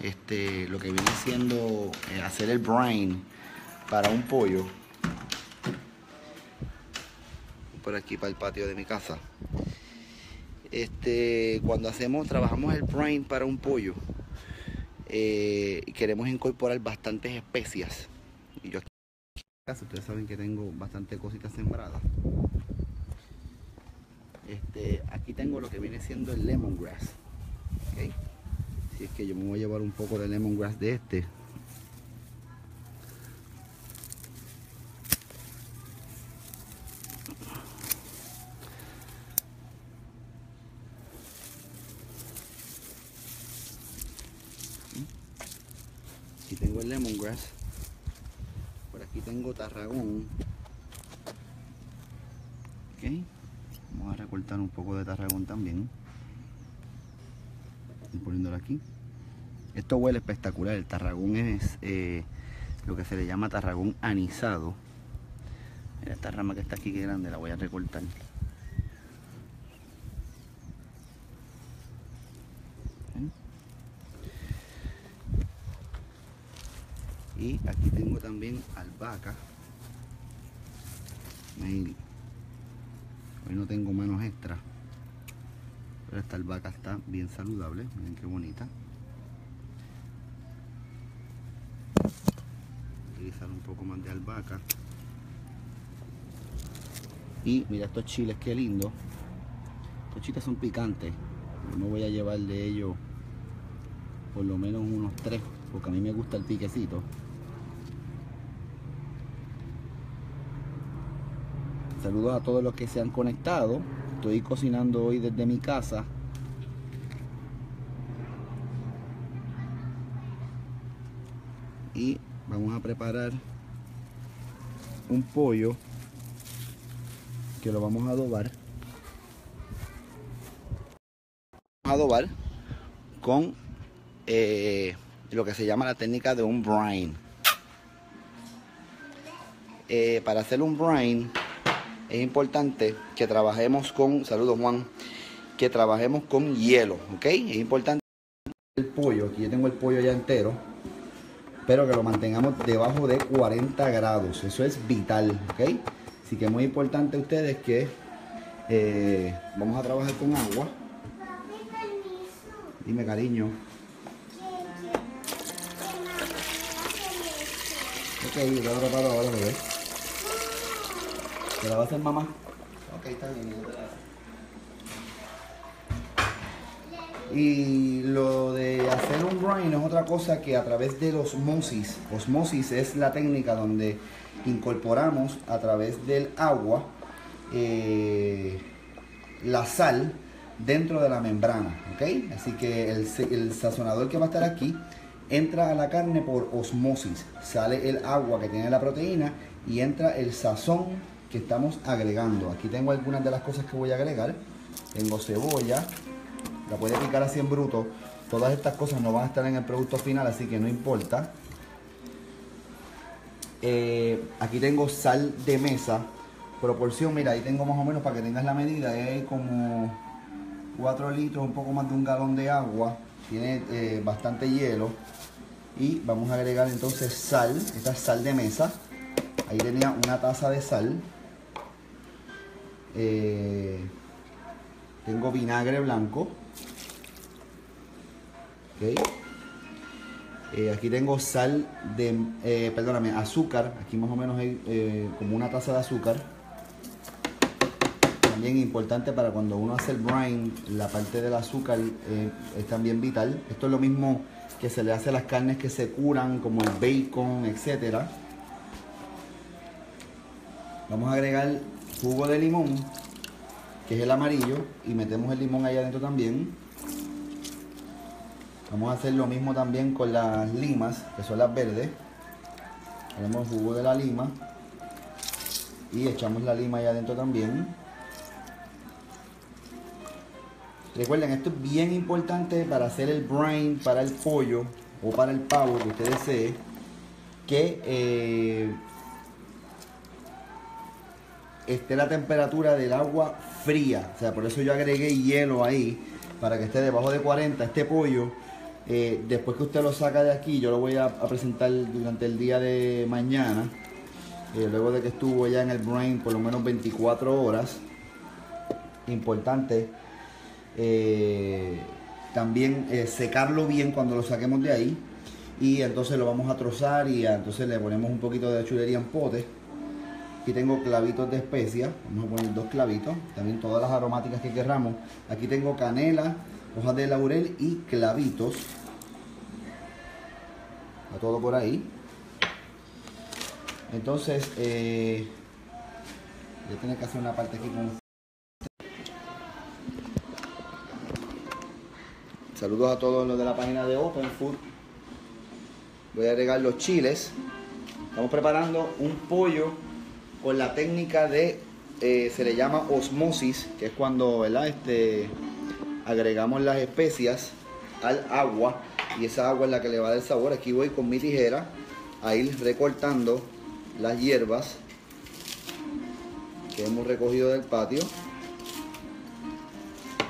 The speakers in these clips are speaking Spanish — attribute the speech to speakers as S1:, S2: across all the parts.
S1: este, lo que viene siendo eh, hacer el brine para un pollo. Por aquí para el patio de mi casa. Este cuando hacemos trabajamos el brine para un pollo eh, queremos incorporar bastantes especias. Y yo aquí ustedes saben que tengo bastante cositas sembradas. Este, aquí tengo lo que viene siendo el lemongrass ¿okay? Es que yo me voy a llevar un poco de lemongrass de este. Aquí tengo el lemongrass. Por aquí tengo tarragón. Ok vamos a recortar un poco de tarragón también. Y poniéndolo aquí esto huele espectacular. El tarragón es eh, lo que se le llama tarragón anisado. Mira, esta rama que está aquí que grande la voy a recortar. Y aquí tengo también albahaca. Hoy no tengo manos extra pero esta albahaca está bien saludable. Miren qué bonita un poco más de albahaca y mira estos chiles qué lindo estos chiles son picantes yo me voy a llevar de ellos por lo menos unos tres porque a mí me gusta el piquecito Saludos a todos los que se han conectado. Estoy cocinando hoy desde mi casa. Y vamos a preparar un pollo que lo vamos a adobar. Adobar con eh, lo que se llama la técnica de un brine. Eh, para hacer un brine es importante que trabajemos con, saludos Juan, que trabajemos con hielo, ¿ok? Es importante el pollo, aquí yo tengo el pollo ya entero, pero que lo mantengamos debajo de 40 grados, eso es vital, ¿ok? Así que muy importante ustedes que eh, vamos a trabajar con agua. Dime cariño. Ok, lo he atrapado ahora, bebé. ¿Te la va a hacer mamá? Ok, está bien. Y lo de hacer un brine es otra cosa que a través de osmosis. Osmosis es la técnica donde incorporamos a través del agua eh, la sal dentro de la membrana. Así que el, el sazonador que va a estar aquí entra a la carne por osmosis. Sale el agua que tiene la proteína y entra el sazón que estamos agregando. Aquí tengo algunas de las cosas que voy a agregar. Tengo cebolla, la puede picar así en bruto. Todas estas cosas no van a estar en el producto final, así que no importa. Eh, aquí tengo sal de mesa. Proporción, mira, ahí tengo más o menos para que tengas la medida. Hay como 4 litros, un poco más de un galón de agua. Tiene eh, bastante hielo. Y vamos a agregar entonces sal. Esta es sal de mesa. Ahí tenía una taza de sal. Eh, tengo vinagre blanco. Eh, aquí tengo sal de, eh, perdóname, azúcar. Aquí más o menos hay eh, como una taza de azúcar. También importante para cuando uno hace el brine, la parte del azúcar es también vital. Esto es lo mismo que se le hace a las carnes que se curan, como el bacon, etcétera. Vamos a agregar jugo de limón, que es el amarillo, y metemos el limón ahí adentro también. Vamos a hacer lo mismo también con las limas, que son las verdes. Ponemos jugo de la lima y echamos la lima ahí adentro también. Recuerden, esto es bien importante para hacer el brine, para el pollo o para el pavo que usted desee, que eh, esté la temperatura del agua fría. O sea, por eso yo agregué hielo ahí, para que esté debajo de 40. Este pollo Eh, después que usted lo saca de aquí, yo lo voy a, presentar durante el día de mañana. Eh, luego de que estuvo ya en el brain por lo menos 24 horas. Importante eh, también secarlo bien cuando lo saquemos de ahí. Y entonces lo vamos a trozar y entonces le ponemos un poquito de chulería en pote. Aquí tengo clavitos de especia. Vamos a poner dos clavitos. También todas las aromáticas que querramos. Aquí tengo canela, hojas de laurel y clavitos. A todo por ahí. Entonces, eh, voy a tener que hacer una parte aquí con Saludos a todos los de la página de Open Food. Voy a agregar los chiles. Estamos preparando un pollo con la técnica de, eh, se le llama osmosis, que es cuando, ¿verdad? Este, agregamos las especias al agua y esa agua es la que le va a dar sabor. Aquí voy con mi tijera a ir recortando las hierbas que hemos recogido del patio.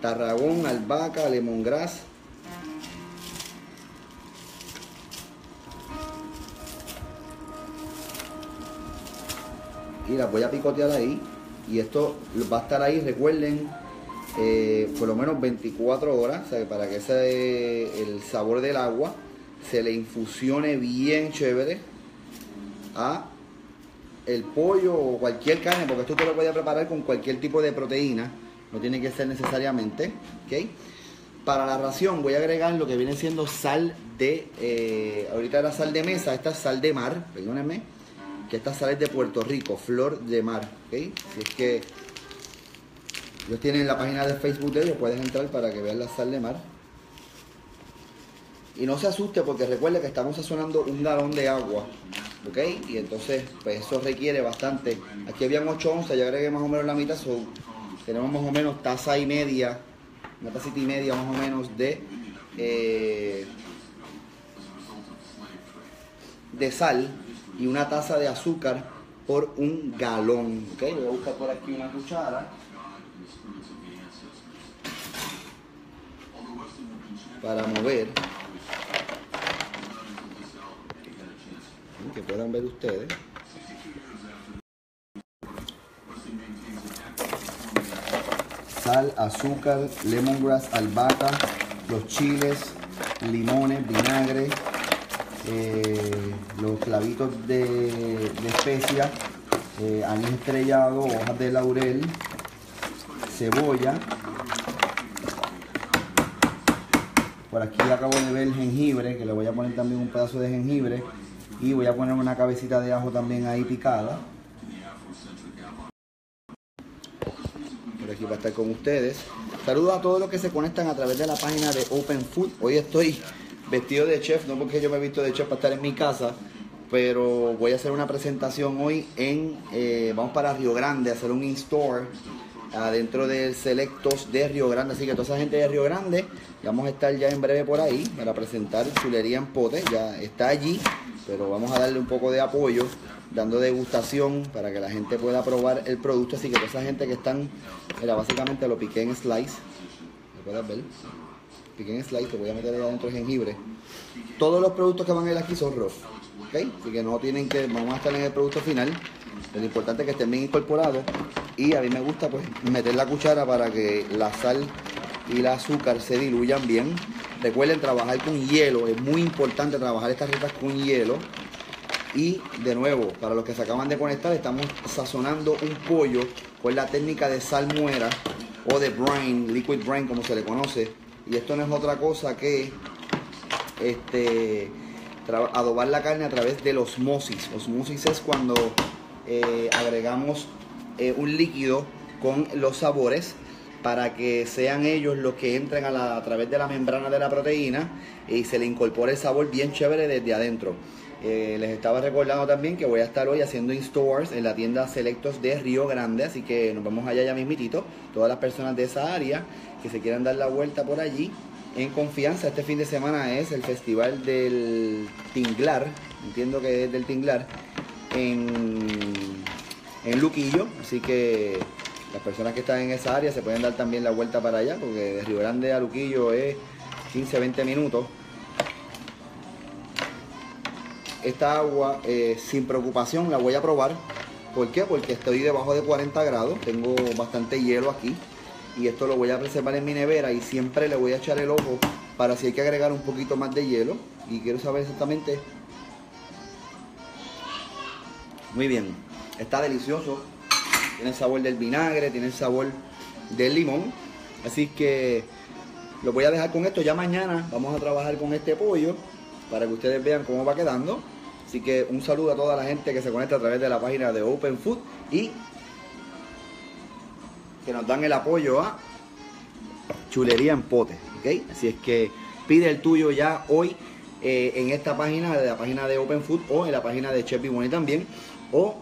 S1: Tarragón, albahaca, lemongrass. Y las voy a picotear ahí. Y esto va a estar ahí, recuerden, eh, por lo menos 24 horas, para que ese, el sabor del agua se le infusione bien chévere a el pollo o cualquier carne, porque esto te lo a preparar con cualquier tipo de proteína, no tiene que ser necesariamente, ¿ok? Para la ración voy a agregar lo que viene siendo sal de, eh, ahorita era sal de mesa, esta es sal de mar, perdónenme, que esta sal es de Puerto Rico, flor de mar, ¿ok? Si es que ellos tienen la página de Facebook de ellos, puedes entrar para que vean la sal de mar. Y no se asuste porque recuerde que estamos sazonando un galón de agua. ¿Ok? Y entonces, pues eso requiere bastante. Aquí habían 8 onzas, ya agregué más o menos la mitad. tenemos más o menos taza y media, una tacita y media más o menos de, eh, de sal y una taza de azúcar por un galón. ¿Ok? Voy a buscar por aquí una cuchara. Para mover. Que puedan ver ustedes. Sal, azúcar, lemongrass, albahaca, los chiles, limones, vinagre, eh, los clavitos de, especia, eh, estrellado, hojas de laurel, cebolla, Por aquí acabo de ver jengibre, que le voy a poner también un pedazo de jengibre. Y voy a poner una cabecita de ajo también ahí picada. Por aquí va a estar con ustedes. Saludos a todos los que se conectan a través de la página de Open Food. Hoy estoy vestido de chef, no porque yo me he visto de chef para estar en mi casa, pero voy a hacer una presentación hoy en, eh, vamos para Río Grande, a hacer un in-store adentro del Selectos de Río Grande. Así que toda esa gente de Río Grande, vamos a estar ya en breve por ahí para presentar chulería en pote. Ya está allí, pero vamos a darle un poco de apoyo, dando degustación para que la gente pueda probar el producto. Así que toda esa gente que están, mira, básicamente lo piqué en slice. ¿Lo puedes ver? Piqué en slice, te voy a meter allá adentro el jengibre. Todos los productos que van a ir aquí son raw. ¿ok? Así que no tienen que, vamos a estar en el producto final. Lo importante es que estén bien incorporados y a mí me gusta pues meter la cuchara para que la sal y el azúcar se diluyan bien. Recuerden trabajar con hielo, es muy importante trabajar estas recetas con hielo. Y de nuevo, para los que se acaban de conectar, estamos sazonando un pollo con la técnica de salmuera o de brine, liquid brine como se le conoce. Y esto no es otra cosa que este, adobar la carne a través del osmosis. Osmosis es cuando eh, agregamos eh, un líquido con los sabores para que sean ellos los que entren a, la, a través de la membrana de la proteína y se le incorpore el sabor bien chévere desde adentro. Eh, les estaba recordando también que voy a estar hoy haciendo in-stores en la tienda Selectos de Río Grande, así que nos vemos allá ya mismitito. Todas las personas de esa área que se quieran dar la vuelta por allí en confianza. Este fin de semana es el festival del Tinglar, entiendo que es del Tinglar, en, en Luquillo, así que las personas que están en esa área se pueden dar también la vuelta para allá, porque de Río Grande a Luquillo es 15-20 minutos. esta agua eh, sin preocupación la voy a probar. ¿Por qué? Porque estoy debajo de 40 grados, tengo bastante hielo aquí y esto lo voy a preservar en mi nevera y siempre le voy a echar el ojo para si hay que agregar un poquito más de hielo y quiero saber exactamente muy bien está delicioso. Tiene el sabor del vinagre tiene el sabor del limón. Así que lo voy a dejar con esto. Ya mañana vamos a trabajar con este pollo para que ustedes vean cómo va quedando. Así que un saludo a toda la gente que se conecta a través de la página de Open Food y que nos dan el apoyo a Chulería en Pote, ¿ok? Así es que pide el tuyo ya hoy eh, en esta página, de la página de Open Food o en la página de Chef Bimoni también, o